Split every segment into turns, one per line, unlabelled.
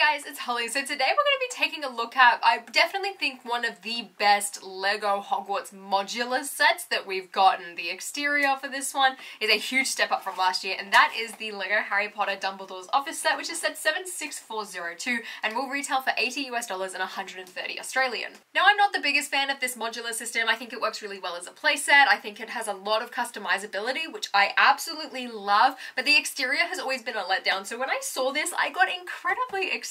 guys, it's Holly. So today we're going to be taking a look at, I definitely think one of the best LEGO Hogwarts modular sets that we've gotten. The exterior for this one is a huge step up from last year and that is the LEGO Harry Potter Dumbledore's Office set which is set 76402 and will retail for 80 US dollars and 130 Australian. Now I'm not the biggest fan of this modular system. I think it works really well as a playset. I think it has a lot of customizability which I absolutely love but the exterior has always been a letdown so when I saw this I got incredibly excited.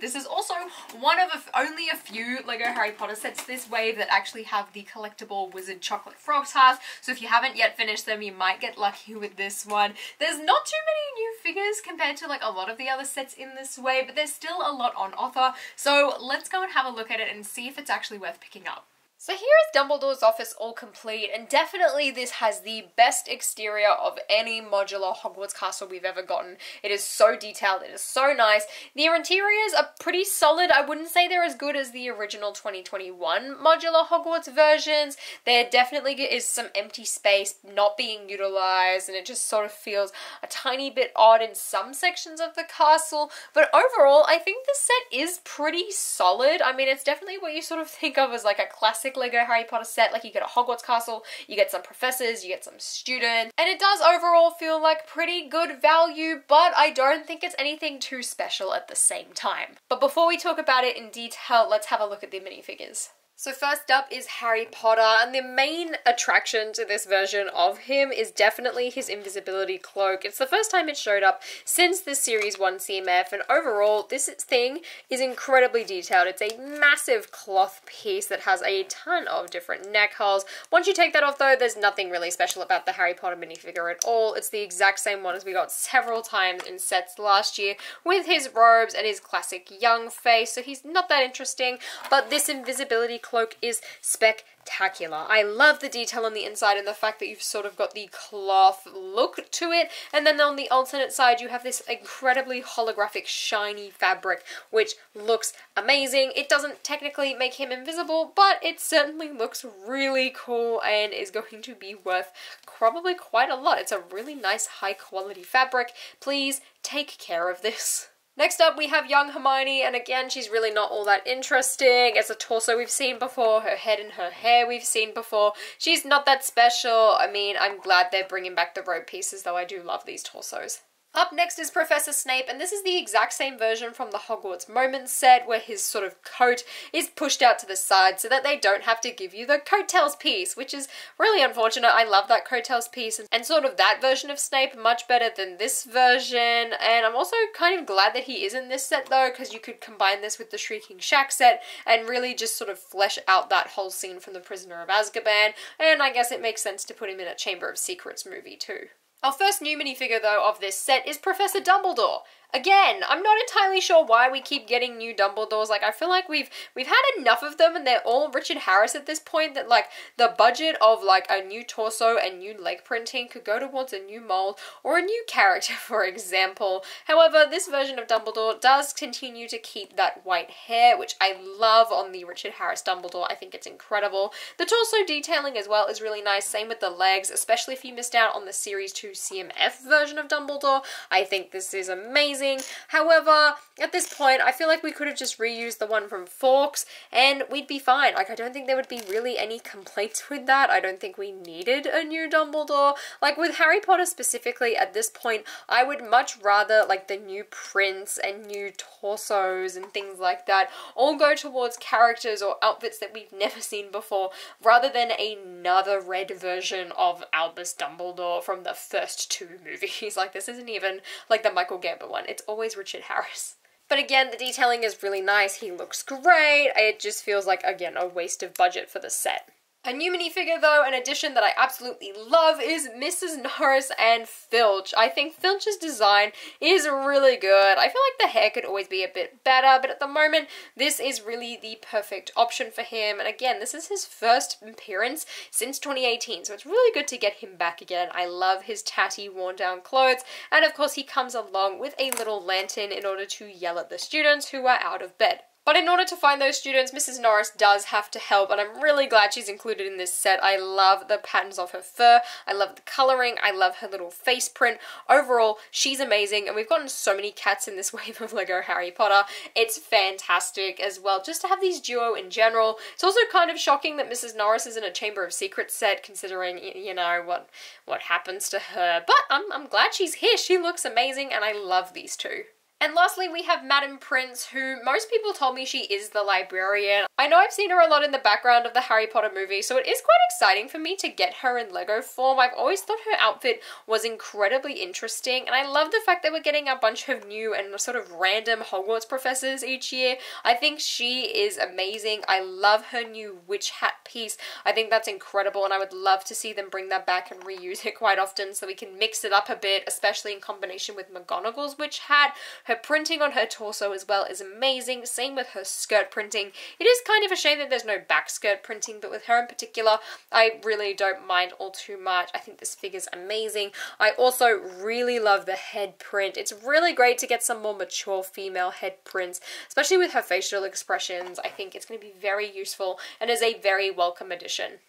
This is also one of a, only a few LEGO Harry Potter sets this wave that actually have the collectible Wizard Chocolate Frog tiles. So if you haven't yet finished them, you might get lucky with this one. There's not too many new figures compared to like a lot of the other sets in this wave, but there's still a lot on offer. So let's go and have a look at it and see if it's actually worth picking up. So here is Dumbledore's office all complete, and definitely this has the best exterior of any modular Hogwarts castle we've ever gotten. It is so detailed, it is so nice. The interiors are pretty solid. I wouldn't say they're as good as the original 2021 modular Hogwarts versions. There definitely is some empty space not being utilized, and it just sort of feels a tiny bit odd in some sections of the castle. But overall, I think the set is pretty solid. I mean, it's definitely what you sort of think of as like a classic classic Lego Harry Potter set. Like you get a Hogwarts castle, you get some professors, you get some students, and it does overall feel like pretty good value, but I don't think it's anything too special at the same time. But before we talk about it in detail, let's have a look at the minifigures. So first up is Harry Potter, and the main attraction to this version of him is definitely his invisibility cloak. It's the first time it showed up since the Series 1 CMF, and overall, this thing is incredibly detailed. It's a massive cloth piece that has a ton of different neck holes. Once you take that off though, there's nothing really special about the Harry Potter minifigure at all. It's the exact same one as we got several times in sets last year with his robes and his classic young face, so he's not that interesting, but this invisibility cloak is spectacular. I love the detail on the inside and the fact that you've sort of got the cloth look to it. And then on the alternate side, you have this incredibly holographic shiny fabric, which looks amazing. It doesn't technically make him invisible, but it certainly looks really cool and is going to be worth probably quite a lot. It's a really nice high quality fabric. Please take care of this. Next up, we have young Hermione, and again, she's really not all that interesting. As a torso we've seen before, her head and her hair we've seen before. She's not that special. I mean, I'm glad they're bringing back the robe pieces, though I do love these torsos. Up next is Professor Snape, and this is the exact same version from the Hogwarts Moments set, where his sort of coat is pushed out to the side so that they don't have to give you the coattails piece, which is really unfortunate. I love that coattails piece, and sort of that version of Snape much better than this version, and I'm also kind of glad that he is in this set though, because you could combine this with the Shrieking Shack set and really just sort of flesh out that whole scene from The Prisoner of Azkaban, and I guess it makes sense to put him in a Chamber of Secrets movie too. Our first new minifigure though of this set is Professor Dumbledore. Again, I'm not entirely sure why we keep getting new Dumbledores. Like, I feel like we've we've had enough of them, and they're all Richard Harris at this point. That like the budget of like a new torso and new leg printing could go towards a new mold or a new character, for example. However, this version of Dumbledore does continue to keep that white hair, which I love on the Richard Harris Dumbledore. I think it's incredible. The torso detailing as well is really nice. Same with the legs, especially if you missed out on the Series 2 CMF version of Dumbledore. I think this is amazing amazing. However, at this point, I feel like we could have just reused the one from Fawkes and we'd be fine. Like, I don't think there would be really any complaints with that. I don't think we needed a new Dumbledore. Like, with Harry Potter specifically, at this point, I would much rather, like, the new prints and new torsos and things like that all go towards characters or outfits that we've never seen before, rather than another red version of Albus Dumbledore from the first two movies. like, this isn't even, like, the Michael Gambon one. It's always Richard Harris. But again, the detailing is really nice. He looks great. It just feels like, again, a waste of budget for the set. A new minifigure though, an addition that I absolutely love is Mrs. Norris and Filch. I think Filch's design is really good. I feel like the hair could always be a bit better, but at the moment, this is really the perfect option for him. And again, this is his first appearance since 2018, so it's really good to get him back again. I love his tatty, worn down clothes, and of course he comes along with a little lantern in order to yell at the students who are out of bed. But in order to find those students, Mrs. Norris does have to help, and I'm really glad she's included in this set. I love the patterns of her fur, I love the colouring, I love her little face print. Overall, she's amazing, and we've gotten so many cats in this wave of LEGO Harry Potter. It's fantastic as well, just to have these duo in general. It's also kind of shocking that Mrs. Norris is in a Chamber of Secrets set, considering, you know, what what happens to her. But I'm, I'm glad she's here. She looks amazing, and I love these two. And lastly, we have Madame Prince, who most people told me she is the librarian. I know I've seen her a lot in the background of the Harry Potter movie, so it is quite exciting for me to get her in Lego form. I've always thought her outfit was incredibly interesting, and I love the fact that we're getting a bunch of new and sort of random Hogwarts professors each year. I think she is amazing. I love her new witch hat piece. I think that's incredible, and I would love to see them bring that back and reuse it quite often so we can mix it up a bit, especially in combination with McGonagall's witch hat. Her printing on her torso as well is amazing, same with her skirt printing. It is kind of a shame that there's no back skirt printing, but with her in particular, I really don't mind all too much. I think this figure's amazing. I also really love the head print. It's really great to get some more mature female head prints, especially with her facial expressions. I think it's going to be very useful and is a very welcome addition.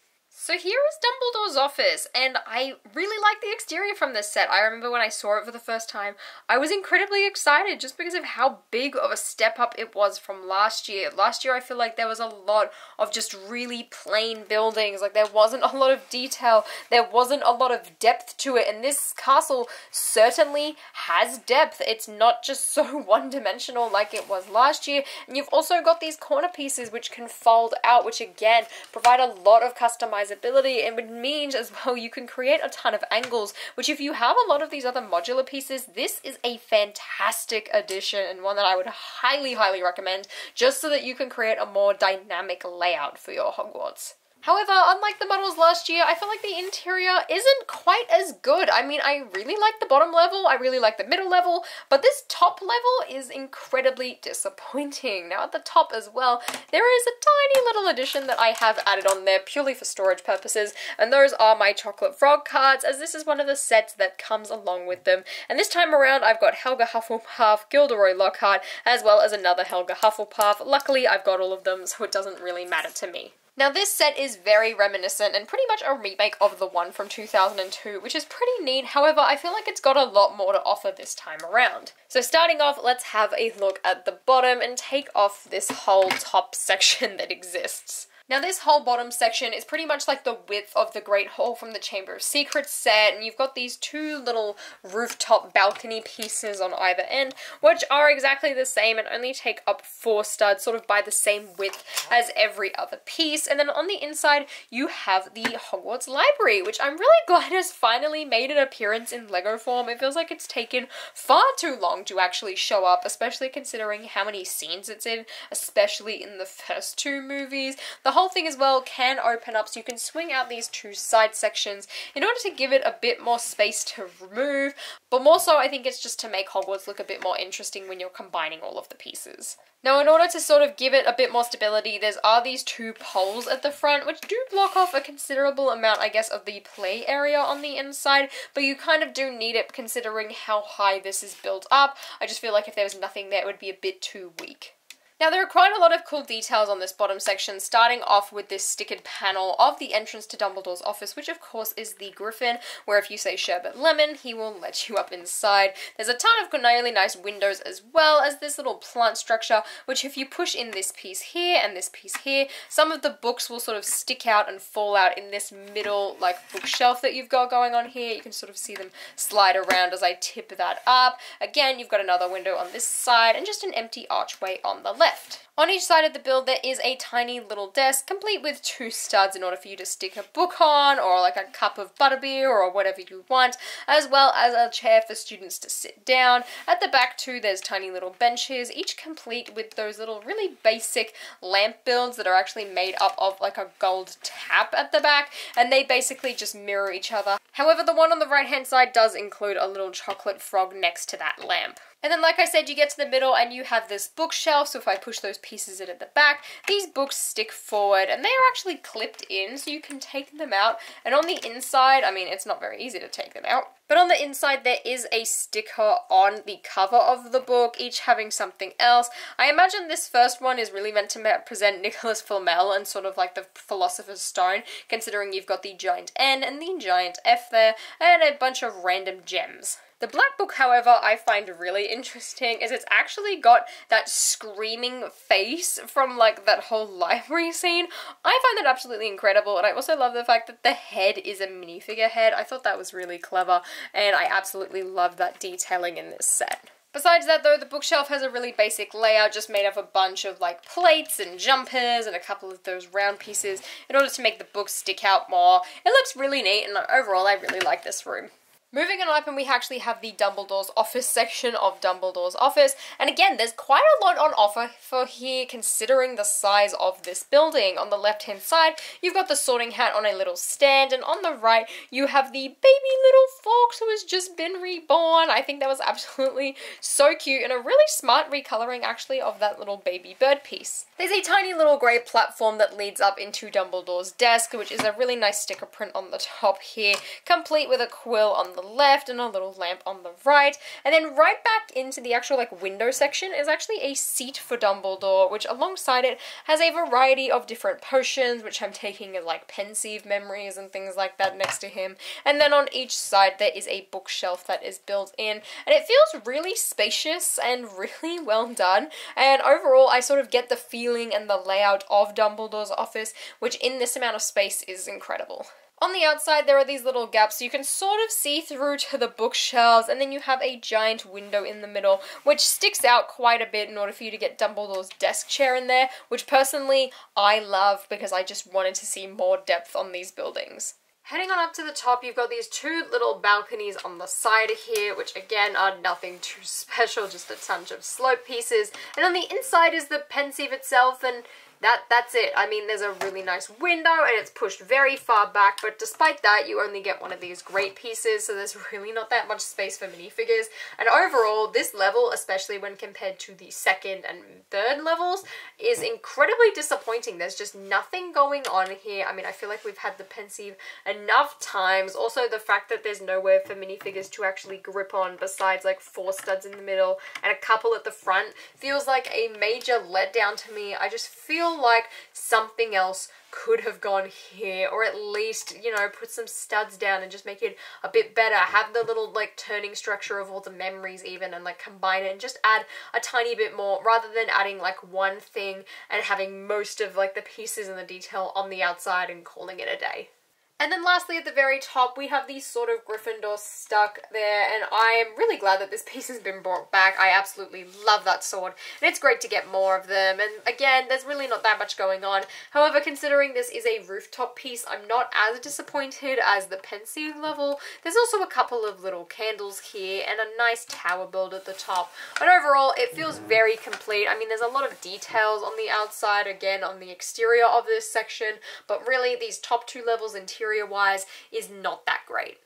So here is Dumbledore's office, and I really like the exterior from this set. I remember when I saw it for the first time, I was incredibly excited just because of how big of a step up it was from last year. Last year I feel like there was a lot of just really plain buildings, like there wasn't a lot of detail, there wasn't a lot of depth to it, and this castle certainly has depth. It's not just so one-dimensional like it was last year, and you've also got these corner pieces which can fold out, which again provide a lot of customization it means as well you can create a ton of angles which if you have a lot of these other modular pieces this is a fantastic addition and one that I would highly highly recommend just so that you can create a more dynamic layout for your Hogwarts. However, unlike the models last year, I feel like the interior isn't quite as good. I mean, I really like the bottom level, I really like the middle level, but this top level is incredibly disappointing. Now at the top as well, there is a tiny little addition that I have added on there purely for storage purposes, and those are my chocolate frog cards, as this is one of the sets that comes along with them. And this time around, I've got Helga Hufflepuff, Gilderoy Lockhart, as well as another Helga Hufflepuff. Luckily, I've got all of them, so it doesn't really matter to me. Now this set is very reminiscent and pretty much a remake of the one from 2002, which is pretty neat. However, I feel like it's got a lot more to offer this time around. So starting off, let's have a look at the bottom and take off this whole top section that exists. Now this whole bottom section is pretty much like the width of the Great Hall from the Chamber of Secrets set and you've got these two little rooftop balcony pieces on either end which are exactly the same and only take up four studs sort of by the same width as every other piece and then on the inside you have the Hogwarts Library which I'm really glad has finally made an appearance in Lego form. It feels like it's taken far too long to actually show up especially considering how many scenes it's in especially in the first two movies. The whole thing as well can open up so you can swing out these two side sections in order to give it a bit more space to remove, but more so I think it's just to make Hogwarts look a bit more interesting when you're combining all of the pieces. Now in order to sort of give it a bit more stability, there's are these two poles at the front which do block off a considerable amount I guess of the play area on the inside, but you kind of do need it considering how high this is built up. I just feel like if there was nothing there it would be a bit too weak. Now there are quite a lot of cool details on this bottom section, starting off with this stickered panel of the entrance to Dumbledore's office, which of course is the Griffin, where if you say sherbet lemon, he will let you up inside. There's a ton of really nice windows as well as this little plant structure, which if you push in this piece here and this piece here, some of the books will sort of stick out and fall out in this middle like bookshelf that you've got going on here. You can sort of see them slide around as I tip that up. Again, you've got another window on this side and just an empty archway on the left left. On each side of the build there is a tiny little desk complete with two studs in order for you to stick a book on or like a cup of butterbeer or whatever you want as well as a chair for students to sit down. At the back too there's tiny little benches each complete with those little really basic lamp builds that are actually made up of like a gold tap at the back and they basically just mirror each other. However the one on the right hand side does include a little chocolate frog next to that lamp. And then like I said, you get to the middle and you have this bookshelf, so if I push those pieces in at the back. These books stick forward and they are actually clipped in so you can take them out. And on the inside, I mean, it's not very easy to take them out. But on the inside, there is a sticker on the cover of the book, each having something else. I imagine this first one is really meant to present Nicholas Flamel and sort of like the Philosopher's Stone, considering you've got the giant N and the giant F there, and a bunch of random gems. The Black Book, however, I find really interesting is it's actually got that screaming face from like that whole library scene. I find that absolutely incredible and I also love the fact that the head is a minifigure head. I thought that was really clever and I absolutely love that detailing in this set. Besides that though, the bookshelf has a really basic layout just made of a bunch of like plates and jumpers and a couple of those round pieces in order to make the books stick out more. It looks really neat and overall I really like this room. Moving on up and we actually have the Dumbledore's office section of Dumbledore's office and again there's quite a lot on offer for here considering the size of this building. On the left hand side you've got the sorting hat on a little stand and on the right you have the baby little Fawkes who has just been reborn. I think that was absolutely so cute and a really smart recoloring actually of that little baby bird piece. There's a tiny little grey platform that leads up into Dumbledore's desk which is a really nice sticker print on the top here complete with a quill on the the left and a little lamp on the right. And then right back into the actual like window section is actually a seat for Dumbledore, which alongside it has a variety of different potions, which I'm taking as like Pensieve memories and things like that next to him. And then on each side there is a bookshelf that is built in. And it feels really spacious and really well done. And overall I sort of get the feeling and the layout of Dumbledore's office, which in this amount of space is incredible. On the outside, there are these little gaps, so you can sort of see through to the bookshelves, and then you have a giant window in the middle, which sticks out quite a bit in order for you to get Dumbledore's desk chair in there, which personally I love because I just wanted to see more depth on these buildings. Heading on up to the top, you've got these two little balconies on the side here, which again are nothing too special, just a bunch of slope pieces. And on the inside is the Pensieve itself, and that that's it. I mean, there's a really nice window and it's pushed very far back, but despite that, you only get one of these great pieces, so there's really not that much space for minifigures. And overall, this level, especially when compared to the second and third levels, is incredibly disappointing. There's just nothing going on here. I mean, I feel like we've had the Pensieve enough times. Also, the fact that there's nowhere for minifigures to actually grip on besides like four studs in the middle and a couple at the front feels like a major letdown to me. I just feel feel like something else could have gone here or at least you know put some studs down and just make it a bit better. Have the little like turning structure of all the memories even and like combine it and just add a tiny bit more rather than adding like one thing and having most of like the pieces and the detail on the outside and calling it a day and then lastly at the very top we have these sword of Gryffindor stuck there and I am really glad that this piece has been brought back. I absolutely love that sword and it's great to get more of them and again there's really not that much going on. However considering this is a rooftop piece I'm not as disappointed as the Pensieve level. There's also a couple of little candles here and a nice tower build at the top but overall it feels very complete. I mean there's a lot of details on the outside again on the exterior of this section but really these top two levels interior wise is not that great.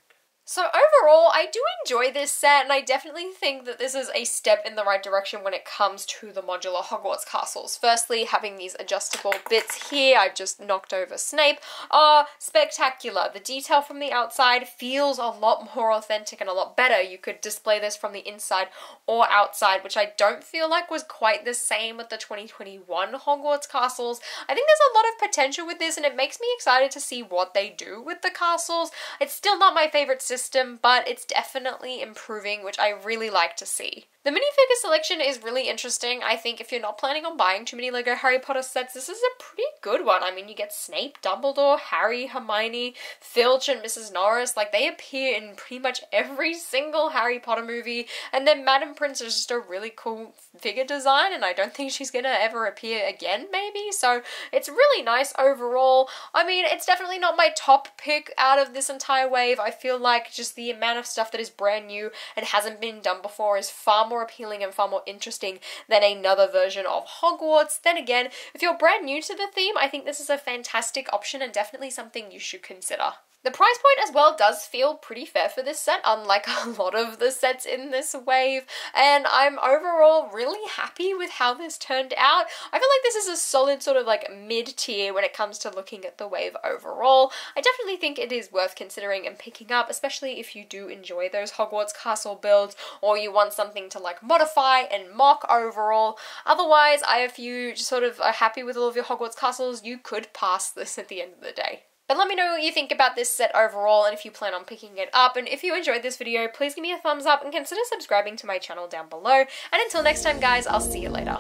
So overall, I do enjoy this set, and I definitely think that this is a step in the right direction when it comes to the modular Hogwarts castles. Firstly, having these adjustable bits here, I've just knocked over Snape, are spectacular. The detail from the outside feels a lot more authentic and a lot better. You could display this from the inside or outside, which I don't feel like was quite the same with the 2021 Hogwarts castles. I think there's a lot of potential with this, and it makes me excited to see what they do with the castles. It's still not my favorite system, but it's definitely improving, which I really like to see. The minifigure selection is really interesting. I think if you're not planning on buying too many LEGO Harry Potter sets, this is a pretty good one. I mean, you get Snape, Dumbledore, Harry, Hermione, Filch, and Mrs. Norris. Like, they appear in pretty much every single Harry Potter movie. And then Madam Prince is just a really cool figure design, and I don't think she's gonna ever appear again, maybe. So, it's really nice overall. I mean, it's definitely not my top pick out of this entire wave. I feel like just the amount of stuff that is brand new and hasn't been done before is far more more appealing and far more interesting than another version of Hogwarts. Then again, if you're brand new to the theme, I think this is a fantastic option and definitely something you should consider. The price point as well does feel pretty fair for this set, unlike a lot of the sets in this wave, and I'm overall really happy with how this turned out. I feel like this is a solid sort of like mid-tier when it comes to looking at the wave overall. I definitely think it is worth considering and picking up, especially if you do enjoy those Hogwarts castle builds or you want something to like modify and mock overall. Otherwise, if you sort of are happy with all of your Hogwarts castles, you could pass this at the end of the day. But let me know what you think about this set overall and if you plan on picking it up. And if you enjoyed this video, please give me a thumbs up and consider subscribing to my channel down below. And until next time, guys, I'll see you later.